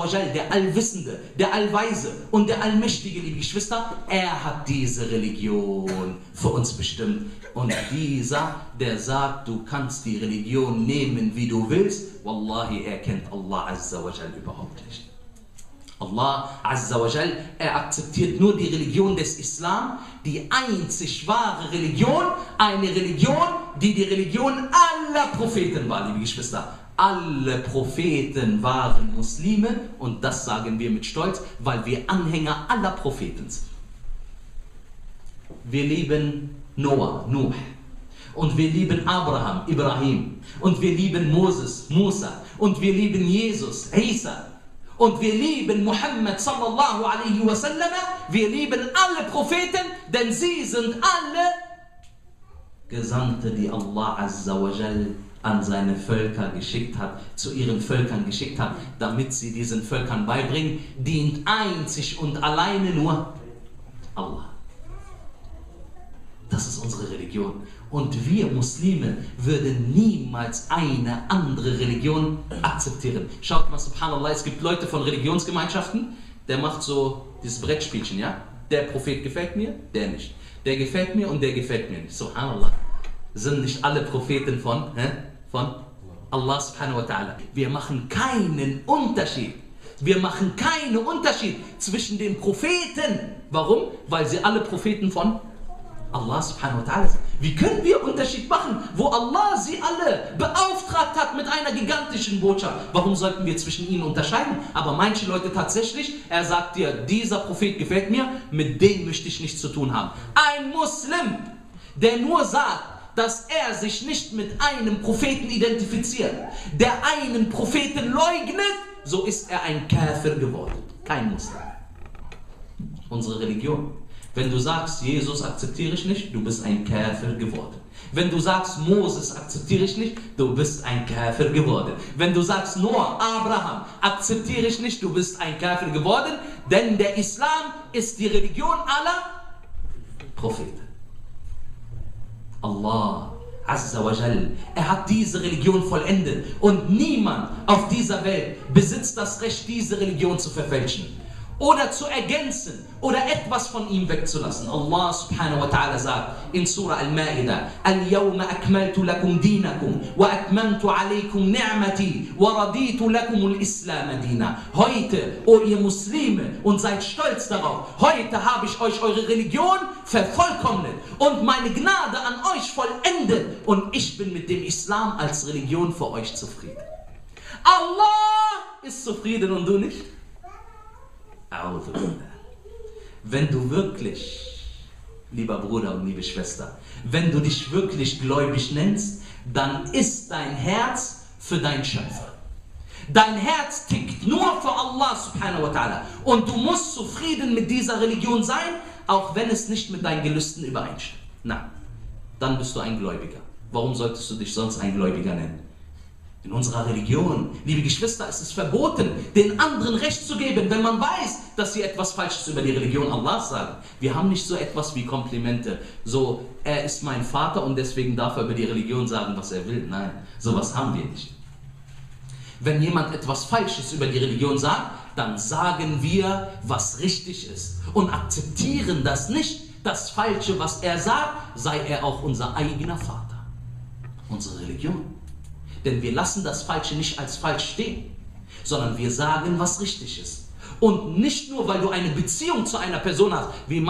Azzawajal, der Allwissende, der Allweise und der Allmächtige, liebe Geschwister, er hat diese Religion für uns bestimmt. Und dieser, der sagt, du kannst die Religion nehmen, wie du willst, Wallahi, er kennt Allah Azzawajal überhaupt nicht. Allah Azza wa Jal, er akzeptiert nur die Religion des Islam, die einzig wahre Religion, eine Religion, die die Religion aller Propheten war, liebe Geschwister. Alle Propheten waren Muslime und das sagen wir mit Stolz, weil wir Anhänger aller Propheten sind. Wir lieben Noah, Nuh. Und wir lieben Abraham, Ibrahim. Und wir lieben Moses, Musa. Und wir lieben Jesus, Isa. Und wir lieben Muhammad sallallahu alaihi wasallam. Wir lieben alle Propheten, denn sie sind alle Gesandte, die Allah azza wa jal an seine Völker geschickt hat, zu ihren Völkern geschickt hat, damit sie diesen Völkern beibringen, dient einzig und alleine nur Allah. Das ist unsere Religion. Und wir Muslime würden niemals eine andere Religion akzeptieren. Schaut mal, subhanallah, es gibt Leute von Religionsgemeinschaften, der macht so dieses Brettspielchen, ja? Der Prophet gefällt mir, der nicht. Der gefällt mir und der gefällt mir nicht. Subhanallah. Sind nicht alle Propheten von, hä? von Allah subhanahu wa ta'ala. Wir machen keinen Unterschied. Wir machen keinen Unterschied zwischen den Propheten. Warum? Weil sie alle Propheten von Allah subhanahu wa ta'ala. Wie können wir Unterschied machen, wo Allah sie alle beauftragt hat mit einer gigantischen Botschaft? Warum sollten wir zwischen ihnen unterscheiden? Aber manche Leute tatsächlich, er sagt dir, dieser Prophet gefällt mir, mit dem möchte ich nichts zu tun haben. Ein Muslim, der nur sagt, dass er sich nicht mit einem Propheten identifiziert, der einen Propheten leugnet, so ist er ein Käfer geworden. Kein Muslim. Unsere Religion. Wenn du sagst, Jesus akzeptiere ich nicht, du bist ein Käfer geworden. Wenn du sagst, Moses akzeptiere ich nicht, du bist ein Käfer geworden. Wenn du sagst, Noah, Abraham akzeptiere ich nicht, du bist ein Käfer geworden, denn der Islam ist die Religion aller Propheten. Allah Azza wa Jal, er hat diese Religion vollendet. Und niemand auf dieser Welt besitzt das Recht, diese Religion zu verfälschen oder zu ergänzen oder etwas von ihm wegzulassen. Allah subhanahu wa ta'ala sagt in Surah Al-Ma'idah, Al-Yawma akmaltu lakum dinakum wa atmamtu alaykum ni'mati wa raditu lakum al-Islam dina. Heute, o ihr Muslime, und seid stolz darauf, heute habe ich euch eure Religion vervollkommnet und meine Gnade an euch vollendet und ich bin mit dem Islam als Religion für euch zufrieden. Allah ist zufrieden und du nicht? Wenn du wirklich, lieber Bruder und liebe Schwester, wenn du dich wirklich gläubig nennst, dann ist dein Herz für deinen Schöpfer. Dein Herz tickt nur für Allah subhanahu wa ta'ala. Und du musst zufrieden mit dieser Religion sein, auch wenn es nicht mit deinen Gelüsten übereinstimmt. Na, dann bist du ein Gläubiger. Warum solltest du dich sonst ein Gläubiger nennen? Unserer Religion, liebe Geschwister, ist es verboten, den anderen Recht zu geben, wenn man weiß, dass sie etwas Falsches über die Religion Allahs sagen. Wir haben nicht so etwas wie Komplimente. So, er ist mein Vater und deswegen darf er über die Religion sagen, was er will. Nein, sowas haben wir nicht. Wenn jemand etwas Falsches über die Religion sagt, dann sagen wir, was richtig ist und akzeptieren das nicht. Das Falsche, was er sagt, sei er auch unser eigener Vater. Unsere Religion. Denn wir lassen das Falsche nicht als falsch stehen, sondern wir sagen, was richtig ist. Und nicht nur, weil du eine Beziehung zu einer Person hast, wie